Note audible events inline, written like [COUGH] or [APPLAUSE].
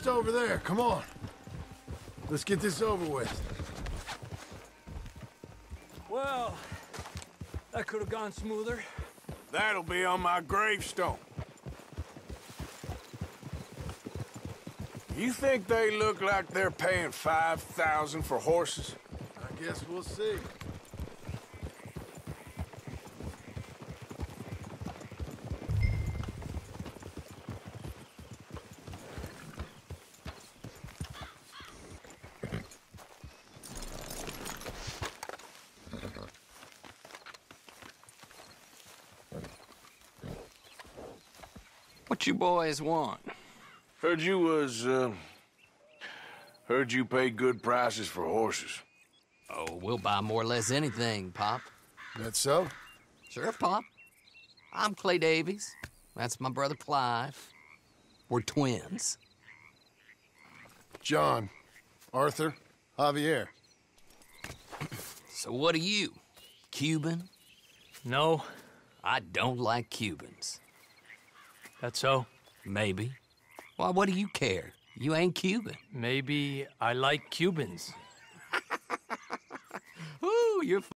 Just over there, come on. Let's get this over with. Well, that could have gone smoother. That'll be on my gravestone. You think they look like they're paying 5000 for horses? I guess we'll see. What you boys want? Heard you was, uh... Heard you pay good prices for horses. Oh, we'll buy more or less anything, Pop. That so? Sure, Pop. I'm Clay Davies. That's my brother Clive. We're twins. John, Arthur, Javier. So what are you? Cuban? No, I don't like Cubans. That's so. Maybe. Why, what do you care? You ain't Cuban. Maybe I like Cubans. [LAUGHS] Ooh, you're